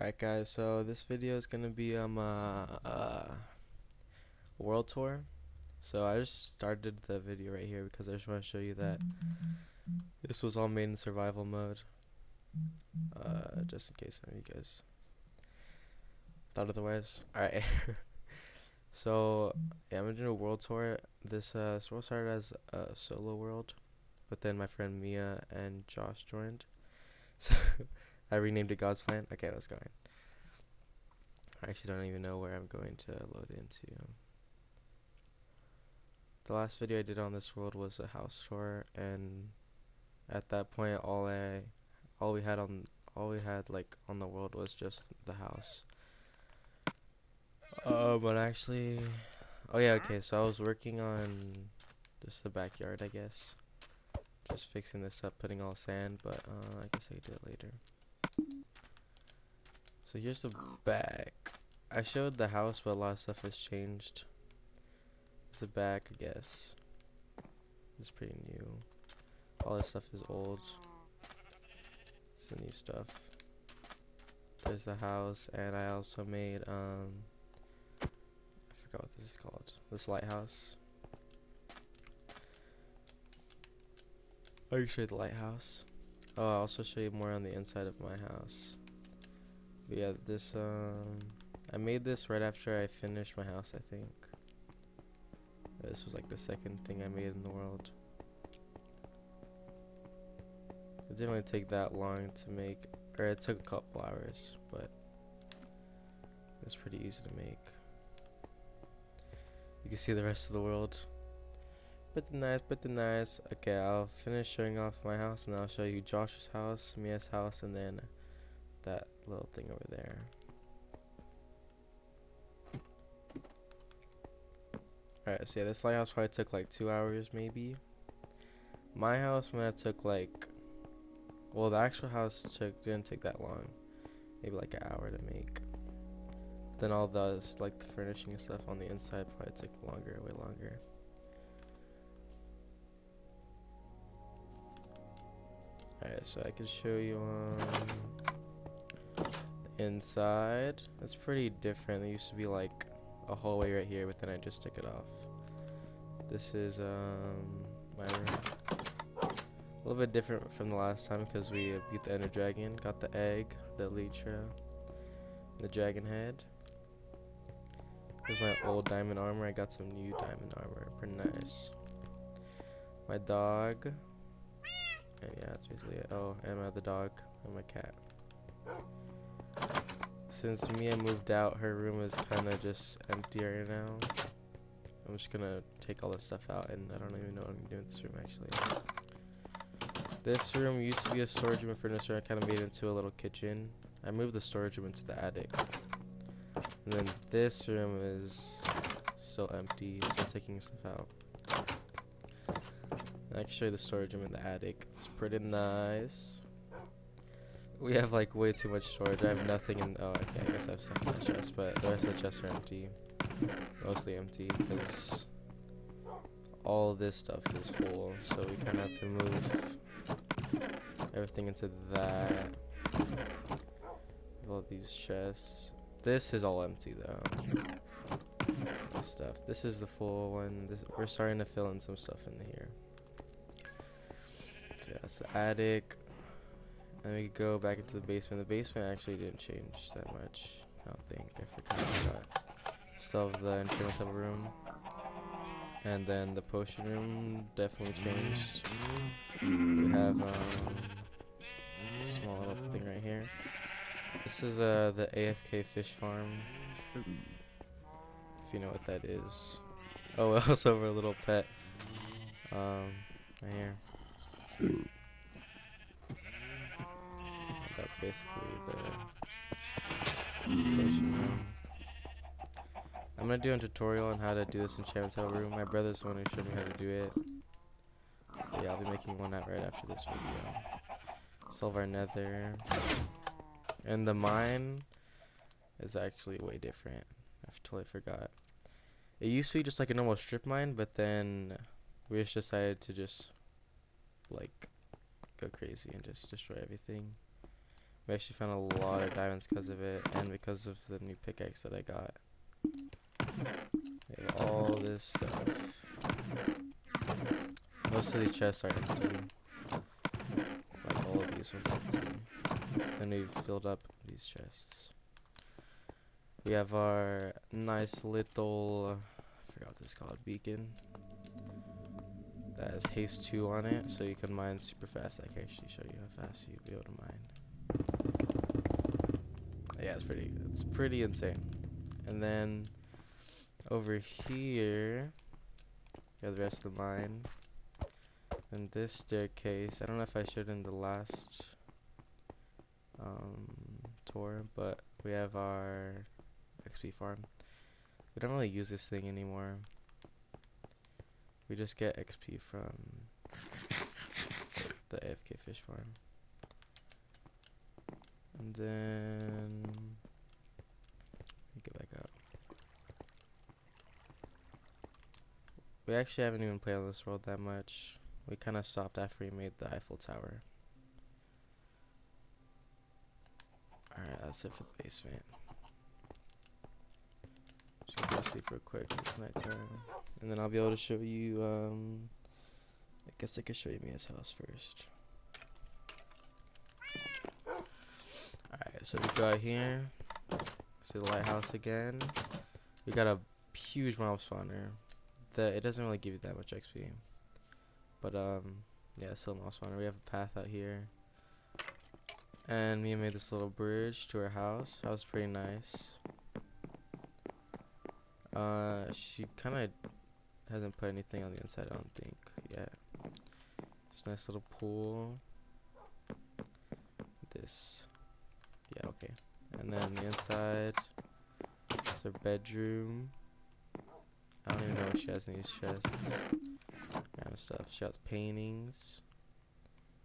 Alright guys, so this video is gonna be um uh, uh world tour. So I just started the video right here because I just want to show you that this was all made in survival mode. Uh, just in case any of you guys thought otherwise. Alright. so yeah, I'm gonna do a world tour. This uh this world started as a solo world, but then my friend Mia and Josh joined. So I renamed it God's Plan. Okay, let's go. I actually don't even know where I'm going to load into. The last video I did on this world was a house tour, and at that point, all I, all we had on, all we had like on the world was just the house. Uh, but actually, oh yeah, okay. So I was working on just the backyard, I guess. Just fixing this up, putting all sand, but uh, I guess I could do it later. So here's the back. I showed the house, but a lot of stuff has changed. It's the back, I guess. It's pretty new. All this stuff is old. It's the new stuff. There's the house, and I also made, um, I forgot what this is called. This lighthouse. I can show you the lighthouse. Oh, I'll also show you more on the inside of my house. Yeah, this, um, I made this right after I finished my house, I think. This was like the second thing I made in the world. It didn't really take that long to make, or it took a couple hours, but it was pretty easy to make. You can see the rest of the world. Pretty nice, pretty nice. Okay, I'll finish showing off my house and I'll show you Josh's house, Mia's house, and then that little thing over there. Alright, so yeah, this lighthouse probably took like two hours maybe. My house might have took like, well the actual house took didn't take that long. Maybe like an hour to make. Then all the like the furnishing and stuff on the inside probably took longer, way longer. Alright, so I can show you um inside. It's pretty different. There used to be like a hallway right here, but then I just took it off. This is um my room. A little bit different from the last time because we beat the Ender Dragon, got the egg, the Elytra, the dragon head. Here's my old diamond armor. I got some new diamond armor. Pretty nice. My dog. And yeah, that's basically it. Oh, and my other dog and my cat. Since Mia moved out, her room is kind of just empty right now. I'm just gonna take all this stuff out, and I don't even know what I'm doing with this room actually. This room used to be a storage room for furniture. I kind of made it into a little kitchen. I moved the storage room into the attic. And then this room is still empty, still taking stuff out. I can show you the storage room in the attic. It's pretty nice. We have like way too much storage. I have nothing in. Oh, okay. I guess I have stuff in the chest, but the rest of the chests are empty. Mostly empty because all this stuff is full. So we kind of have to move everything into that. All these chests. This is all empty though. This stuff. This is the full one. This, we're starting to fill in some stuff in here. So that's the attic. And we could go back into the basement. The basement actually didn't change that much. I don't think. I forgot. Still have the enchantment room. And then the potion room definitely changed. We have um, a small little thing right here. This is uh, the AFK fish farm. If you know what that is. Oh, also a little pet. Um, right here. That's basically the. I'm gonna do a tutorial on how to do this enchantment table room. My brother's the one who showed me how to do it. Yeah, I'll be making one out right after this video. Solve our nether. And the mine is actually way different. I totally forgot. It used to be just like a normal strip mine, but then we just decided to just like go crazy and just destroy everything. We actually found a lot of diamonds because of it, and because of the new pickaxe that I got. All this stuff. Most of these chests are empty. Like all of these ones empty. Then we've filled up these chests. We have our nice little, I forgot what this called, beacon. That has haste 2 on it, so you can mine super fast. I can actually show you how fast you'll be able to mine. Yeah, it's pretty, it's pretty insane. And then over here, have the rest of the mine. And this staircase, I don't know if I showed in the last um, tour, but we have our XP farm. We don't really use this thing anymore. We just get XP from the AFK fish farm. And then get back up. We actually haven't even played on this world that much. We kind of stopped after we made the Eiffel Tower. Alright, that's it for the basement. Just gonna go sleep real quick, it's nighttime. And then I'll be able to show you, um, I guess I could show you Mia's house first. Alright, so we go here. See the lighthouse again. We got a huge mob spawner. That it doesn't really give you that much XP. But um yeah, still a mob spawner. We have a path out here. And Mia made this little bridge to her house. That was pretty nice. Uh she kinda hasn't put anything on the inside, I don't think, yet. Just nice little pool. This yeah, okay. And then the inside is her bedroom. I don't even know what she has these chests. Kind of stuff. She has paintings.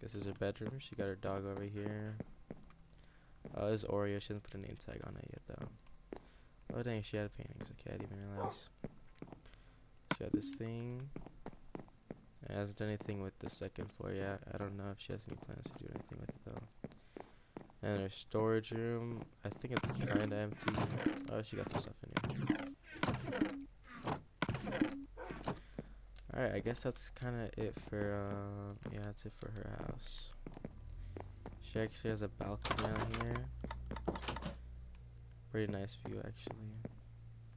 This is her bedroom. She got her dog over here. Oh, this is Oreo. She hasn't put a name tag on it yet, though. Oh, dang. She had paintings. Okay, I didn't even realize. She had this thing. It hasn't done anything with the second floor yet. I don't know if she has any plans to do anything with it, though. And her storage room, I think it's kinda empty. Oh, she got some stuff in here. Alright, I guess that's kinda it for, um, yeah, that's it for her house. She actually has a balcony out here. Pretty nice view, actually.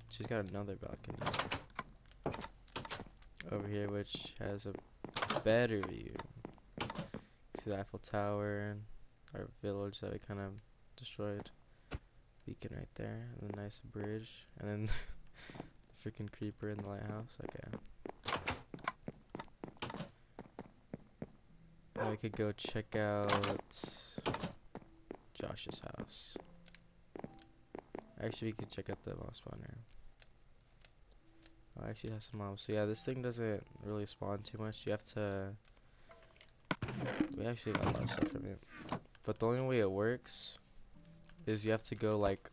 She's got another balcony. Over here, which has a better view. See the Eiffel Tower our village that we kind of destroyed. Beacon right there, and a nice bridge, and then the freaking creeper in the lighthouse. Okay. Now we could go check out Josh's house. Actually, we could check out the mob spawner. Oh, actually has some mobs. So yeah, this thing doesn't really spawn too much. You have to... We actually got a lot of stuff from it. But the only way it works is you have to go like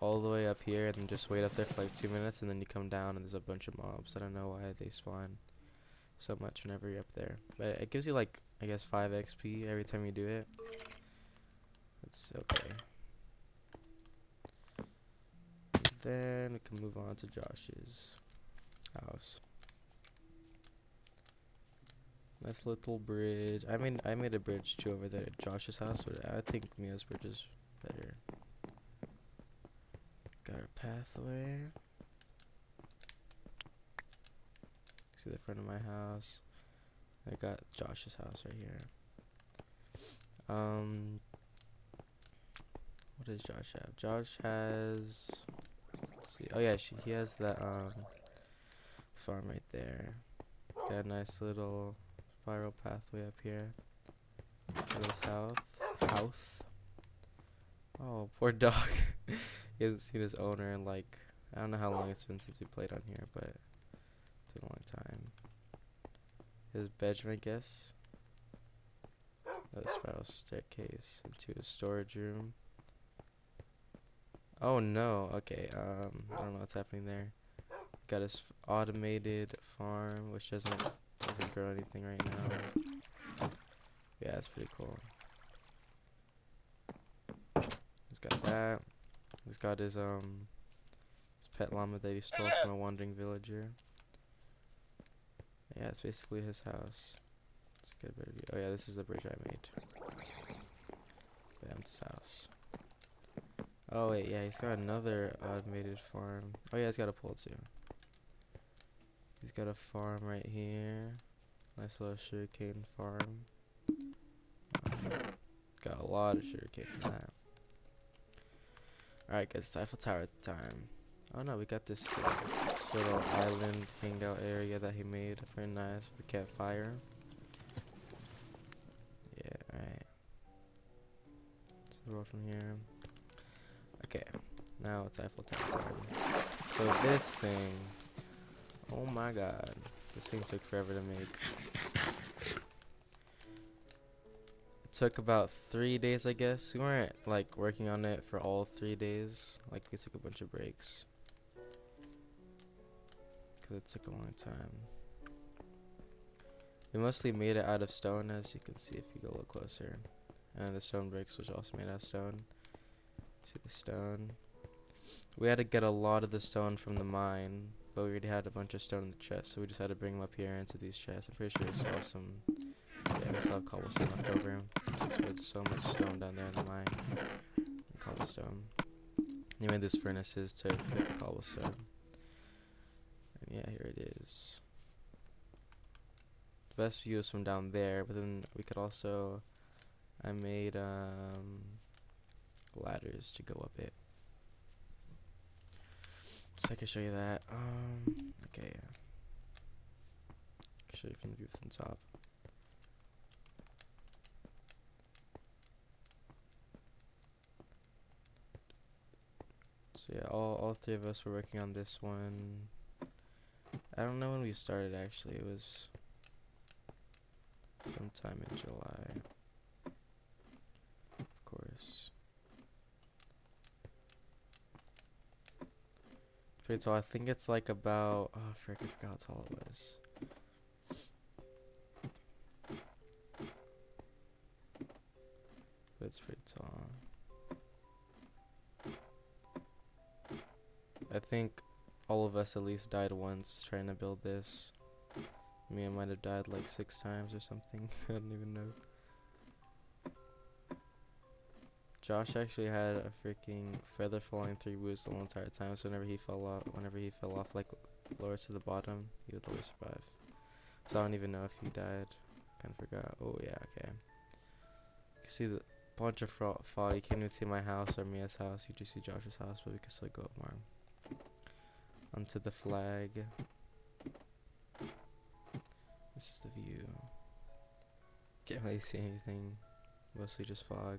all the way up here and then just wait up there for like two minutes and then you come down and there's a bunch of mobs. I don't know why they spawn so much whenever you're up there. But it gives you like, I guess 5 XP every time you do it. It's okay. then we can move on to Josh's house. Nice little bridge. I mean, I made a bridge too over there at Josh's house, but I think Mia's bridge is better. Got our pathway. See the front of my house. I got Josh's house right here. Um, what does Josh have? Josh has. See. Oh yeah, she, he has that um farm right there. Got a nice little spiral pathway up here. His house. House. Oh, poor dog. he hasn't seen his owner in like, I don't know how long it's been since we played on here, but it's been a long time. His bedroom, I guess. A spiral staircase into a storage room. Oh no, okay, um, I don't know what's happening there. Got his automated farm, which doesn't doesn't grow anything right now. Yeah, it's pretty cool. He's got that. He's got his um his pet llama that he stole from a wandering villager. Yeah, it's basically his house. Let's get a better view. Oh yeah, this is the bridge I made. Bam, it's his house. Oh wait, yeah, he's got another automated farm. Oh yeah, he's got a pool too. He's got a farm right here. Nice little sugarcane farm. got a lot of sugarcane in that. Alright guys, Eiffel Tower time. Oh no, we got this, uh, little island hangout area that he made. Very nice with a campfire. Yeah, alright. So the road from here. Okay, now it's Eiffel Tower time. So this thing, oh my god, this thing took forever to make. It took about three days, I guess. We weren't like working on it for all three days. Like we took a bunch of breaks because it took a long time. We mostly made it out of stone, as you can see if you go a little closer. And the stone bricks was also made out of stone. See the stone. We had to get a lot of the stone from the mine, but we already had a bunch of stone in the chest, so we just had to bring them up here into these chests. I'm pretty sure we have some, yeah, we cobblestone left over. So we so much stone down there in the mine. Cobblestone. You made these furnaces to cook cobblestone. And yeah, here it is. The best view is from down there, but then we could also, I made, um, ladders to go up it. So I can show you that. Um, okay. Show you from the view from the top. So yeah, all, all three of us were working on this one. I don't know when we started actually, it was sometime in July. Of course. Tall. I think it's like about. Oh, frick! I forgot how tall it was. It's pretty tall. I think all of us at least died once trying to build this. Me, I might have died like six times or something. I don't even know. Josh actually had a freaking feather falling three wounds the whole entire time. So whenever he fell off, whenever he fell off like lower to the bottom, he would always survive. So I don't even know if he died. Kind of forgot. Oh yeah, okay. You can see the bunch of fall. You can't even see my house or Mia's house. You just see Josh's house, but we can still go up more. Onto the flag. This is the view. Can't really see anything. Mostly just fog.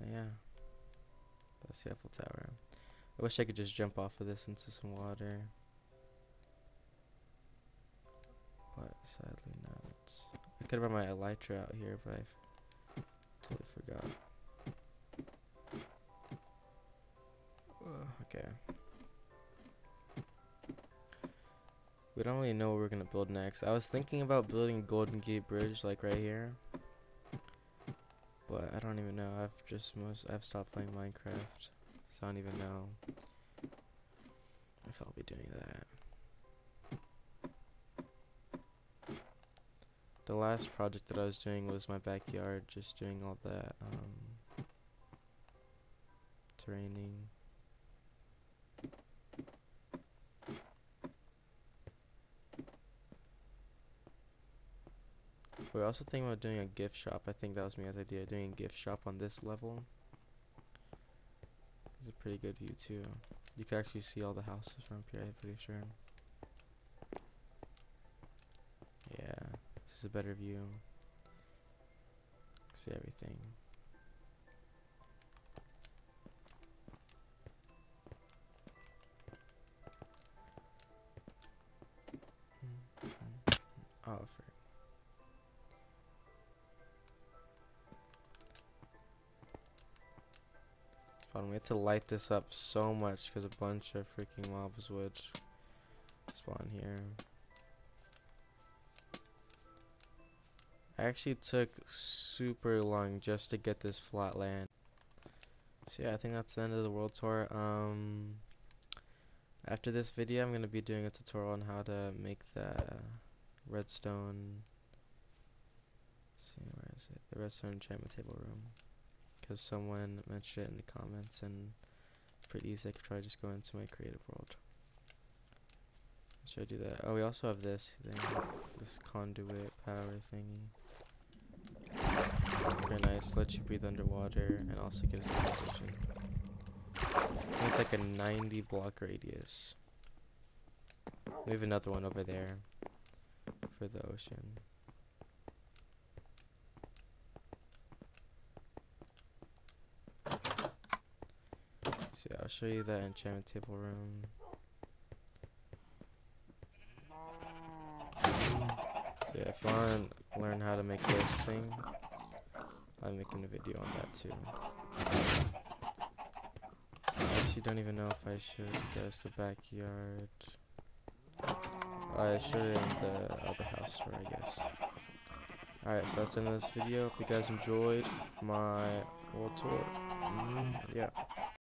Yeah. That's the Eiffel Tower. I wish I could just jump off of this into some water. But sadly not. I could have brought my elytra out here, but I totally forgot. okay. We don't really know what we're gonna build next. I was thinking about building Golden Gate Bridge, like right here. But I don't even know. I've just most I've stopped playing Minecraft, so I don't even know if I'll be doing that. The last project that I was doing was my backyard, just doing all that um, terraining. We're also thinking about doing a gift shop. I think that was Mia's idea, doing a gift shop on this level. It's a pretty good view too. You can actually see all the houses from here, I'm pretty sure. Yeah, this is a better view. See everything. Mm -hmm. Oh, for fun. We have to light this up so much because a bunch of freaking mobs would spawn here. I actually took super long just to get this flat land. So yeah, I think that's the end of the world tour. Um, after this video, I'm gonna be doing a tutorial on how to make the redstone. See, where is it? The redstone enchantment table room. Because someone mentioned it in the comments, and it's pretty easy. I could probably just go into my creative world. Should I do that? Oh, we also have this thing, this conduit power thingy. Very nice. Lets you breathe underwater and also gives you vision. It's like a 90 block radius. We have another one over there for the ocean. Yeah, I'll show you that enchantment table room. So yeah, if you want to learn how to make this thing, I'm making a video on that too. I actually don't even know if I should guess the backyard. Oh, I should in the other house tour, I guess. Alright, so that's the end of this video. Hope you guys enjoyed my world tour. Mm-hmm. Yeah.